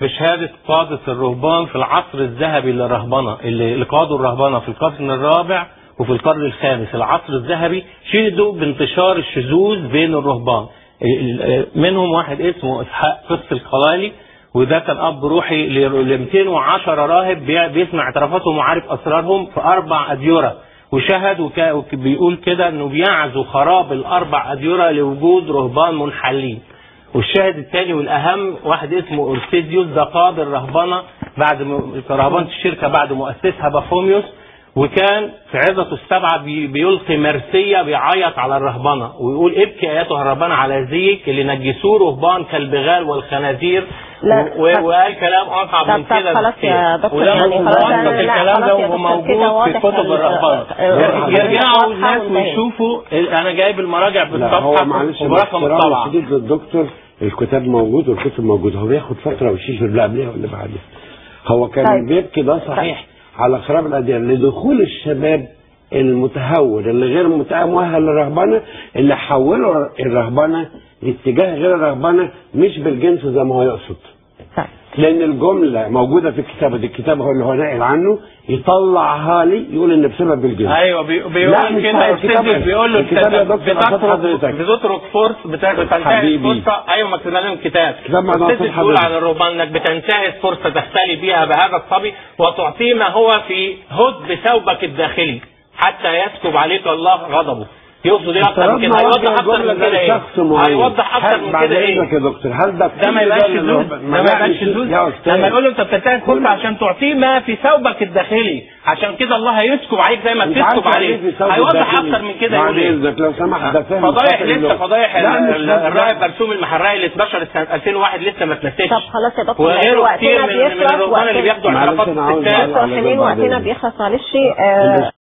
بشهادة قادة الرهبان في العصر الذهبي للرهبنة اللي قادوا الرهبنة في القرن الرابع وفي القرن الخامس. العصر الذهبي شهدوا بانتشار الشذوذ بين الرهبان. ال- منهم واحد اسمه إسحاق قس القلالي وده كان أب روحي ل 210 راهب بي- بيسمع اعترافاتهم وعارف أسرارهم في أربع أديرة. وشهد وكا- وك- بيقول كده إنه بيعزو خراب الأربع أديرة لوجود رهبان منحلين. والشاهد الثاني والأهم واحد اسمه أورسيسيوس ده قاد الرهبنه بعد م- رهبنة الشركة بعد مؤسسها باخوميوس وكان في عظته السبعة بي- بيلقي مرثية بيعيط على الرهبنة ويقول ابكي ايتها الرهبنة على زيك اللي نجسوه رهبان كالبغال والخنازير لا، و- وقال كلام أصعب من كده خلاص يا. دكتور، يعني خلاص الكلام خلاص ده كده في كتب ال- الرهبنه يرجعوا الناس. ويشوفوا أنا جايب المراجع بالصفحة وبرقم باحترام الطبعه شديد للدكتور الكتاب موجود والكتب موجوده هو بياخد فترة ويشيل اللي قبلها واللي بعدها هو كان طيب. بيبكي ده صحيح على خراب الأديان. لدخول الشباب المتهور اللي غير مؤهل للرهبنة اللي حولوا الرهبنة لاتجاه غير الرهبنة مش بالجنس زي ما هو يقصد. طيب. لأن الجملة موجودة في الكتاب دي الكتاب هو اللي هو ناقل عنه يطلعها لي يقول إن بسبب الجنس أيوه بيقول كده بيقول له الكتاب يا دكتور بتترك. بتترك فرص بت- بتنتهز. فرصة أيوه مكتوب لهم كتاب كتاب بتقول. على الرهبان إنك بتنتهز فرصه تختلي بها بهذا الصبي وتعطيه ما هو في هد ثوبك الداخلي حتى يسكب عليك الله غضبه يقصد إيه أكتر من كده. هيوضح أكتر من كده إيه؟ هيوضح أكتر من كده اذنك إيه؟ يا دكتور هل ده ده ما يبقاش هو- ده ما يبقاش أستاذ. لما يقول له أنت بتنتهز فرصه عشان تعطيه ما في ثوبك الداخلي. عشان كده الله هيسكب عليك زي ما بتسكب يعني إيه عليه في ثوب هيوضح؟ أكتر من كده يقول إيه؟ اذنك لو سمحت ده فهم فضايح لسه. فضايح لا ال- مش ال- ده- الراهب مرسوم المحرقي اللي اتنشرت سنة 2001 لسه ما اتنسيتش طب خلاص يا دكتور وغيره وقتنا كتير من الرهبان اللي وقتنا- بياخدوا عاوز الستات وقتنا. بيخلص معلش. آه،